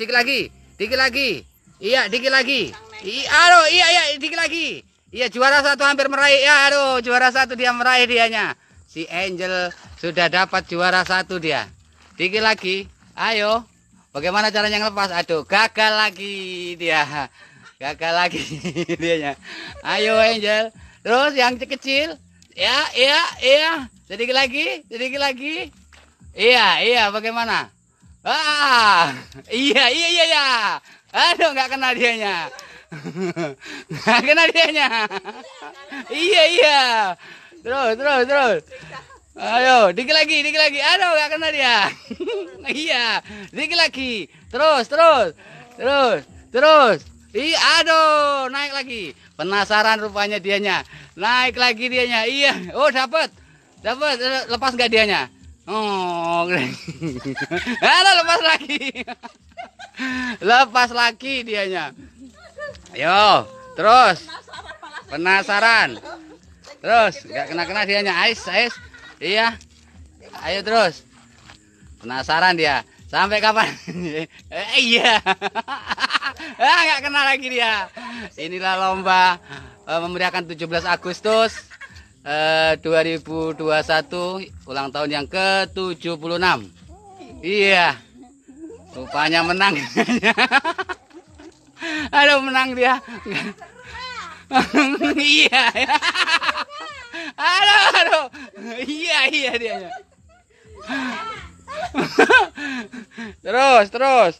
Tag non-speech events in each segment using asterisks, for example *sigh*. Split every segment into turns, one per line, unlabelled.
dikit lagi. Dikit lagi. Iya, dikit lagi. Iya, aduh, iya, iya, dikit lagi. Iya, juara satu hampir meraih. Ya, aduh, juara satu dia meraih dianya. Si Angel sudah dapat juara satu dia. Dikit lagi. Ayo. Bagaimana caranya ngelepas? Aduh, gagal lagi dia. Gagal lagi *laughs* dianya. Ayo Angel. Terus yang kecil. Ya, iya, iya. Sedikit lagi, sedikit lagi. Iya, iya, bagaimana? Ah, iya, iya, iya, iya. Aduh, nggak kena dianya. Nggak kena dianya. Iya, iya. Terus, terus, terus. Ayo, dikit lagi, dikit lagi. Aduh, nggak kena dia. iya, dikit lagi. Terus, terus, terus, terus. Iya, aduh, naik lagi. Penasaran rupanya dianya. Naik lagi dianya. Iya, oh dapat, dapat. Lepas nggak dianya? Oh, *laughs* aduh, lepas lagi. lepas lagi dianya. Ayo, terus. Penasaran. Terus, nggak kena-kena dianya. Ais, ais. Iya. Ayo terus. Penasaran dia. Sampai kapan? *laughs* eh, iya. *laughs* ah, nggak kena lagi dia. Inilah lomba uh, memeriahkan 17 Agustus uh, 2021 ulang tahun yang ke-76. Iya. Rupanya menang. *laughs* Aduh menang dia. *laughs* iya. aduh, aduh. Iya, iya dia. *laughs* terus, terus.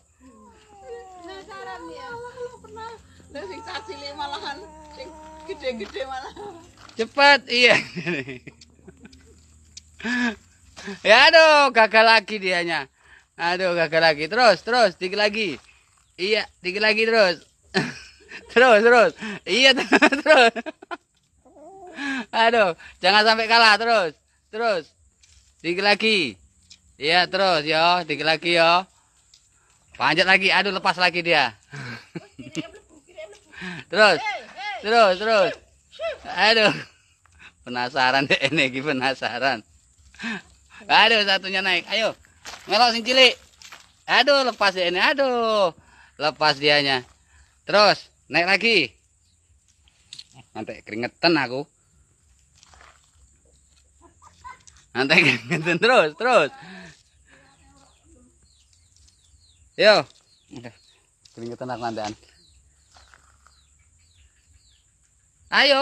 Ya. Malahan gede-gede malah.
Cepat, iya. ya aduh, gagal lagi dianya. Aduh, gagal lagi. Terus, terus, dikit lagi. Iya, dikit lagi terus. *laughs* terus, terus. Iya, *laughs* terus. Aduh, jangan sampai kalah terus. Terus. Dikit lagi. Iya, terus yo, dikit lagi yo. Panjat lagi. Aduh, lepas lagi dia. *laughs* terus. Terus, terus. Aduh. Penasaran deh ini penasaran. Aduh, satunya naik. Ayo. Melok sing cilik. Aduh, lepas dia ini. Aduh. Lepas dianya. Terus, naik lagi. Nanti keringetan aku. Nanti keringetan terus, terus. Yo. Keringetan aku nantian. Ayo.